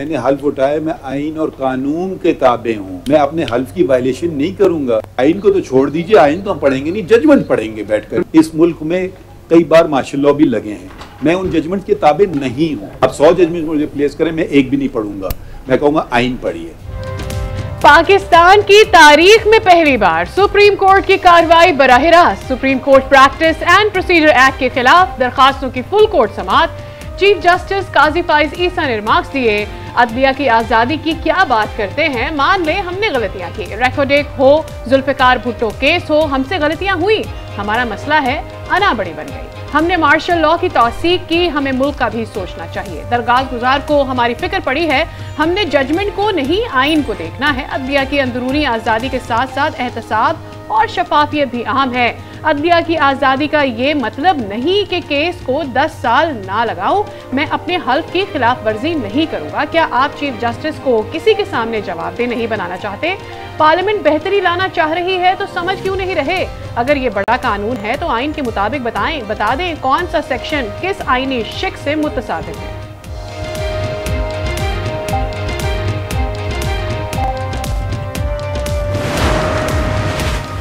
मैंने हल्फ उठाया, मैं आइन और कानून के ताबे हूँ। मैं अपने हल्फ की वायलेशन नहीं करूँगा। आइन को तो छोड़ दीजिए, आइन तो हम पढ़ेंगे नहीं जजमेंट पढ़ेंगे बैठकर। इस मुल्क में कई बार मार्शल लॉ भी लगे हैं। मैं उन जजमेंट के ताबे नहीं हूँ। अब सौ जजमेंट मुझे प्लेस करें, मैं एक भी नहीं पढ़ूँगा। मैं कहूँगा आइन पढ़िए। पाकिस्तान की तारीख में पहली बार सुप्रीम कोर्ट की कार्रवाई बराह रास्त। Supreme court practice and procedure act के खिलाफ दरखास्तों की फुल कोर्ट समात चीफ जस्टिस काजी फाइज ईसा ने रिमार्क्स दिए। अदलिया की आज़ादी की क्या बात करते हैं? मान ले हमने गलतियाँ की। रेकॉर्डेक हो, जुल्फिकार भुट्टो केस हो, हमसे गलतियाँ हुई। हमारा मसला है अना बड़ी बन गई। हमने मार्शल लॉ की तोसीक की, हमें मुल्क का भी सोचना चाहिए। दरगाह गुजार को हमारी फ़िक्र पड़ी है, हमने जजमेंट को नहीं, आइन को देखना है। अदलिया की अंदरूनी आज़ादी के साथ साथ एहतसाब और शफाफियत भी अहम है। अदलिया की आज़ादी का ये मतलब नहीं कि केस को 10 साल ना लगाओ मैं अपने हल्फ की खिलाफ वर्जी नहीं करूँगा। क्या आप चीफ जस्टिस को किसी के सामने जवाबदेह नहीं बनाना चाहते? पार्लियामेंट बेहतरी लाना चाह रही है तो समझ क्यों नहीं रहे? अगर ये बड़ा कानून है तो आइन के मुताबिक बताएँ, बता दें कौन सा सेक्शन किस आइनी शिक से मुतसादिक है।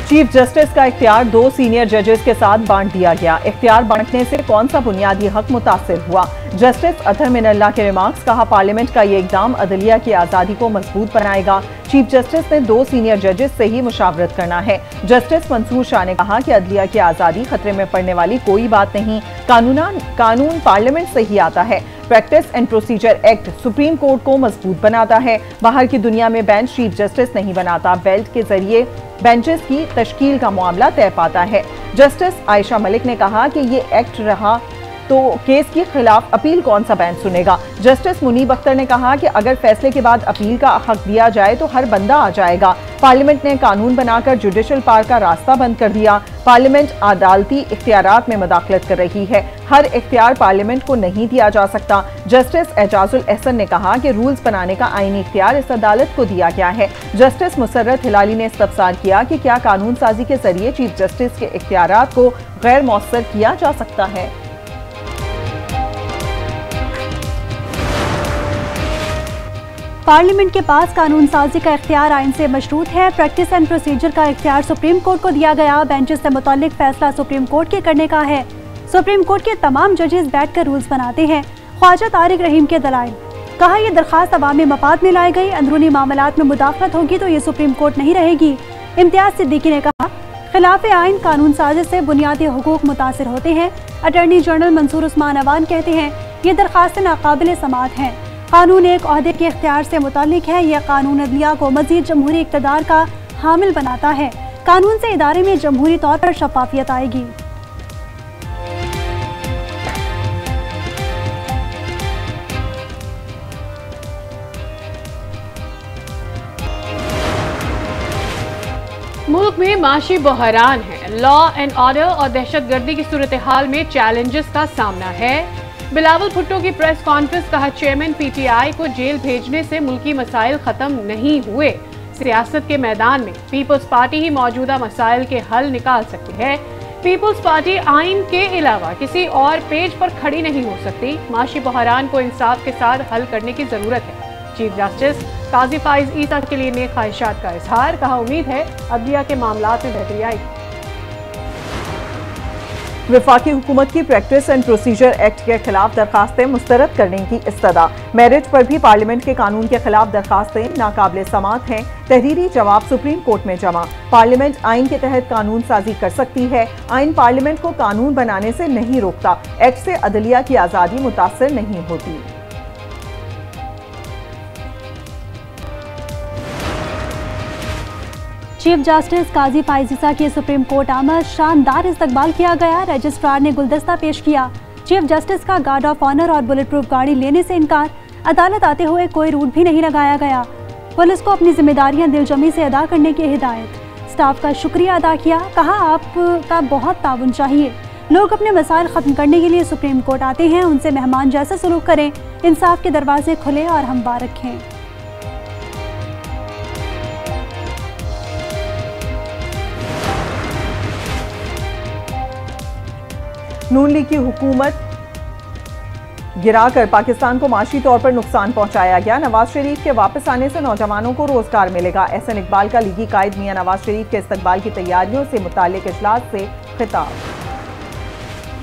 चीफ जस्टिस का इख्तियार दो सीनियर जजेस के साथ बांट दिया गया। इख्तियार बांटने से कौन सा बुनियादी हक मुतासर हुआ? जस्टिस अथर मिनल्ला के रिमार्क्स कहा, पार्लियामेंट का ये इकदाम अदलिया की आज़ादी को मज़बूत बनाएगा। चीफ जस्टिस ने दो सीनियर जजेस से ही मुशावरत करना है। जस्टिस मंसूर शाह ने कहा कि अदलिया की आज़ादी खतरे में पड़ने वाली कोई बात नहीं। कानून कानून पार्लियामेंट से ही आता है। Practice and procedure act supreme court को मज़बूत बनाता है। बाहर की दुनिया में बेंच चीफ जस्टिस नहीं बनाता। बेल्ट के ज़रिए बेंचेस की तश्कील का मामला तय पाता है। जस्टिस आयशा मलिक ने कहा कि ये एक्ट रहा तो केस के खिलाफ अपील कौन सा बेंच सुनेगा? जस्टिस मुनीब अख्तर ने कहा कि अगर फैसले के बाद अपील का हक दिया जाए तो हर बंदा आ जाएगा। पार्लियामेंट ने कानून बनाकर जुडिशल पार का रास्ता बंद कर दिया। पार्लियामेंट अदालती इख्तियारात में मदाखलत कर रही है। हर इख्तियार पार्लियामेंट को नहीं दिया जा सकता। जस्टिस एजाजुल एहसन ने कहा कि रूल्स बनाने का आईनी इख्तियार इस अदालत को दिया गया है। जस्टिस मुसरत हिलाली ने इस्तफसार किया कि क्या कानून साजी के ज़रिए चीफ जस्टिस के इख्तियार को गैर मौसर किया जा सकता है। पार्लियामेंट के पास कानून साजी का इख्तियार आइन से मशरूत है। प्रैक्टिस एंड प्रोसीजर का इख्तियार सुप्रीम कोर्ट को दिया गया। बेंचेस से मुतलिक फैसला सुप्रीम कोर्ट के करने का है। सुप्रीम कोर्ट के तमाम जजेस बैठ कर रूल्स बनाते हैं। ख्वाजा तारिक रहीम के दलाइल। कहा यह दरखास्त अवामी मफाद में लाई गई अंदरूनी मामला में मुदाखलत होगी तो ये सुप्रीम कोर्ट नहीं रहेगी। इम्तियाज़ सिद्दीकी ने कहा, खिलाफ आइन कानून साजिश से बुनियादी हकूक मुतासर होते हैं। अटर्नी जनरल मंसूर उस्मान अवान कहते हैं, ये दरखास्तें नाकाबिल समात हैं। कानून एक अहदे के इख्तियार से मुतलिक है। यह कानून अदलिया को मजीद जमहूरी इकतदार का हामिल बनाता है। कानून से इदारे में जमहूरी तौर पर शफाफियत आएगी। मुल्क में माशी बहरान है। लॉ एंड ऑर्डर और दहशत गर्दी की सूरत हाल में चैलेंजेस का सामना है। बिलावल भुट्टो की प्रेस कॉन्फ्रेंस कहा चेयरमैन पीटीआई को जेल भेजने से मुल्की मसाइल खत्म नहीं हुए। सियासत के मैदान में पीपल्स पार्टी ही मौजूदा मसाइल के हल निकाल सकती है। पीपल्स पार्टी आइन के अलावा किसी और पेज पर खड़ी नहीं हो सकती। माशी बहरान को इंसाफ के साथ हल करने की ज़रूरत है। चीफ जस्टिस काजी फाइज ईसा के लिए नेक ख्वाहिशात का इजहार, कहा उम्मीद है अदलिया के मामला में बेहतरी आएगी। विफाकी हुकूमत की प्रैक्टिस एंड प्रोसीजर एक्ट के खिलाफ दरखास्तें मुस्तरद करने की इस्तदा। मेरिट पर भी पार्लियामेंट के कानून के खिलाफ दरखास्तें नाकबिल समात हैं। तहरीरी जवाब सुप्रीम कोर्ट में जमा। पार्लियामेंट आइन के तहत कानून साजी कर सकती है। आइन पार्लियामेंट को कानून बनाने से नहीं रोकता। एक्ट से अदलिया की आज़ादी मुतासर नहीं होती। चीफ जस्टिस काजी फाइजिसा की सुप्रीम कोर्ट आमद शानदार इस्तकबाल किया गया। रजिस्ट्रार ने गुलदस्ता पेश किया। चीफ जस्टिस का गार्ड ऑफ़ ऑनर और बुलेट प्रूफ गाड़ी लेने से इनकार। अदालत आते हुए कोई रूट भी नहीं लगाया गया। पुलिस को अपनी जिम्मेदारियाँ दिलजमी से अदा करने की हिदायत। स्टाफ का शुक्रिया अदा किया। कहा, आपका बहुत ताउन चाहिए। लोग अपने मसाइल ख़त्म करने के लिए सुप्रीम कोर्ट आते हैं। उनसे मेहमान जैसा सलूक करें। इंसाफ के दरवाजे खुले और हमवार रखें नून लीग की हुकूमत गिराकर पाकिस्तान को माशी तौर पर नुकसान पहुँचाया गया। नवाज़ शरीफ के वापस आने से नौजवानों को रोज़गार मिलेगा। एहसन इकबाल का लीगी कायद मियाँ नवाज़ शरीफ के इस्तकबाल की तैयारियों से मुतालिक इजलास से खिताब।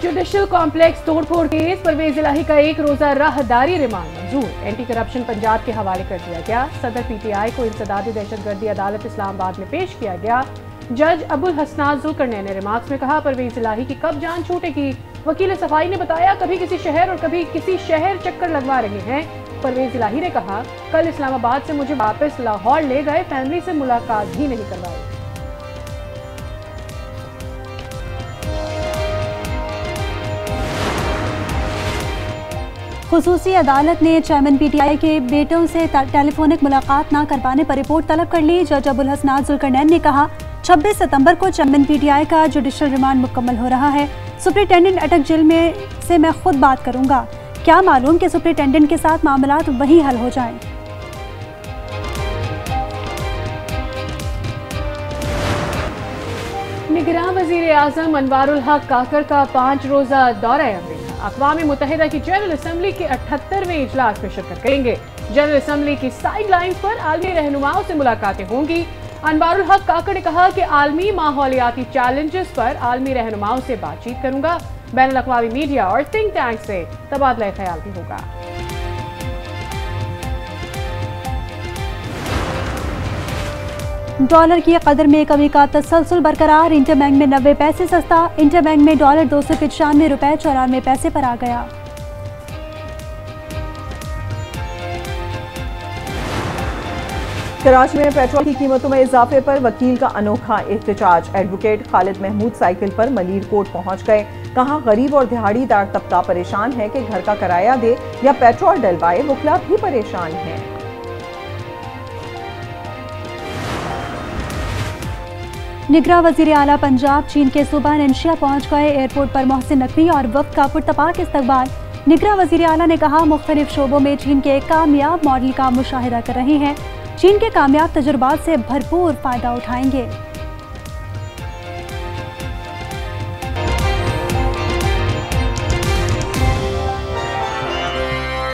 जुडिशल कॉम्प्लेक्स तोड़फोड़ केस परवेज इलाही का एक रोजा राहदारी रिमांड मंजूर। एंटी करप्शन पंजाब के हवाले कर दिया गया। सदर पीटीआई को इंसदादी दहशतगर्दी अदालत इस्लामाबाद में पेश किया गया। जज अबुल हसनाज जुलकरनैन ने रिमार्क्स में कहा परवेज इलाही की कब जान छूटेगी? वकील सफ़ाई ने बताया, कभी किसी शहर और कभी किसी शहर चक्कर लगवा रहे हैं। परवेज इलाही ने कहा, कल इस्लामाबाद से मुझे वापस लाहौर ले गए, फैमिली से मुलाकात भी नहीं करवाई। खसूसी अदालत ने चेयरमैन पीटीआई के बेटों से टेलीफोनिक मुलाकात न करवाने पर रिपोर्ट तलब कर ली। जज अबुल हसनाज जुलकरनैन ने कहा 26 सितंबर को चेयरमैन पीटीआई का जुडिशल रिमांड मुकम्मल हो रहा है। सुप्रिंटेंडेंट अटक जेल में से मैं खुद बात करूँगा। क्या मालूम कि सुप्रिंटेंडेंट के साथ मामला वहीं हल हो जाएँ। निगरान वज़ीर आज़म अनवारुल हक काकर का पाँच रोजा दौरा अमरीका अकवाम मुतहदा की जनरल असम्बली के अठहत्तरवें इजलास में शिरकत करेंगे। जनरल असम्बली की साइड लाइन पर आलमी रहनुमाओं से मुलाकातें होंगी। अनवारुल हक काकर ने कहा कि आलमी माहौलियाती चैलेंजेस पर आलमी रहनुमाओं से बातचीत करूँगा। बैन अवी मीडिया और थिंक टैंक से तबादला ख्याल भी होगा। डॉलर की कदर में कमी का तसलसल बरकरार। इंटर बैंक में नब्बे पैसे सस्ता। इंटर बैंक में डॉलर दो सौ पचानवे रुपए चौरानवे पैसे पर आ गया। कराची में पेट्रोल की कीमतों में इजाफे पर वकील का अनोखा एहतजाज एडवोकेट खालिद महमूद साइकिल पर मलिर कोर्ट पहुँच गए। कहा, गरीब और दिहाड़ीदार तबका परेशान है कि घर का किराया दे या पेट्रोल डलवाए, वकला भी परेशान हैं। निगरा वज़ीर आला पंजाब चीन के सुबह नंशिया पहुँच गए। एयरपोर्ट पर मोहसिन नकवी और वक्त का पुरतपाक इस्तकबाल। निगरा वज़ीर आला ने कहा, मुख्तलिफ़ शोबों में चीन के कामयाब मॉडल का मुशाहिदा कर रहे हैं। चीन के कामयाब तजुर्बात से भरपूर फ़ायदा उठाएँगे।